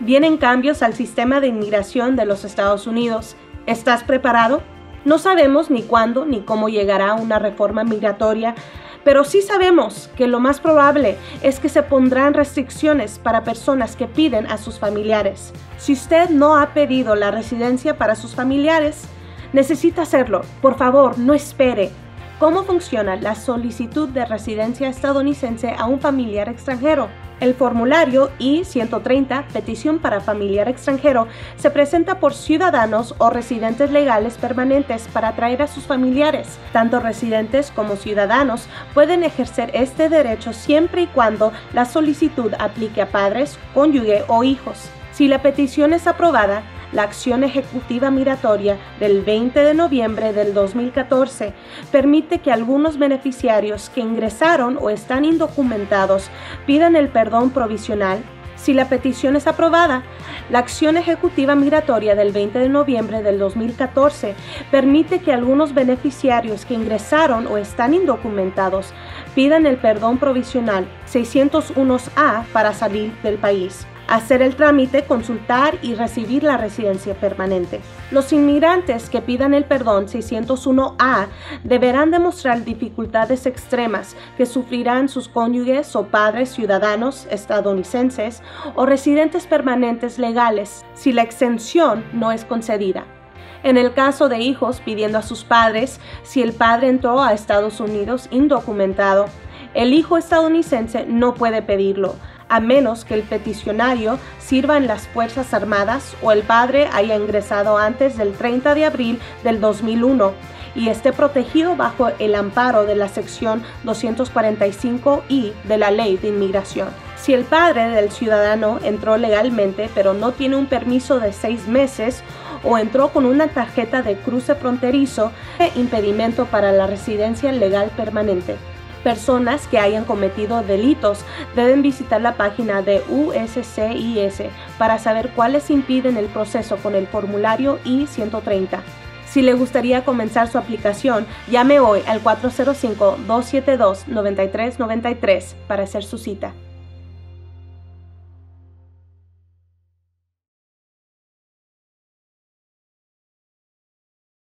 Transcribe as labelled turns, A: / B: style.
A: Vienen cambios al sistema de inmigración de los Estados Unidos. ¿Estás preparado? No sabemos ni cuándo ni cómo llegará una reforma migratoria, pero sí sabemos que lo más probable es que se pondrán restricciones para personas que piden a sus familiares. Si usted no ha pedido la residencia para sus familiares, necesita hacerlo. Por favor, no espere. ¿Cómo funciona la solicitud de residencia estadounidense a un familiar extranjero? El formulario I-130, petición para familiar extranjero, se presenta por ciudadanos o residentes legales permanentes para atraer a sus familiares. Tanto residentes como ciudadanos pueden ejercer este derecho siempre y cuando la solicitud aplique a padres, cónyuge o hijos. Si la petición es aprobada, la acción ejecutiva migratoria del 20 de noviembre del 2014 permite que algunos beneficiarios que ingresaron o están indocumentados pidan el perdón provisional. Si la petición es aprobada, la acción ejecutiva migratoria del 20 de noviembre del 2014 permite que algunos beneficiarios que ingresaron o están indocumentados pidan el perdón provisional 601A para salir del país hacer el trámite, consultar y recibir la residencia permanente. Los inmigrantes que pidan el perdón 601A deberán demostrar dificultades extremas que sufrirán sus cónyuges o padres ciudadanos estadounidenses o residentes permanentes legales si la exención no es concedida. En el caso de hijos pidiendo a sus padres, si el padre entró a Estados Unidos indocumentado, el hijo estadounidense no puede pedirlo, a menos que el peticionario sirva en las Fuerzas Armadas o el padre haya ingresado antes del 30 de abril del 2001 y esté protegido bajo el amparo de la sección 245I de la Ley de Inmigración. Si el padre del ciudadano entró legalmente pero no tiene un permiso de seis meses o entró con una tarjeta de cruce fronterizo, impedimento para la residencia legal permanente. Personas que hayan cometido delitos deben visitar la página de USCIS para saber cuáles impiden el proceso con el formulario I-130. Si le gustaría comenzar su aplicación, llame hoy al 405-272-9393 para hacer su cita.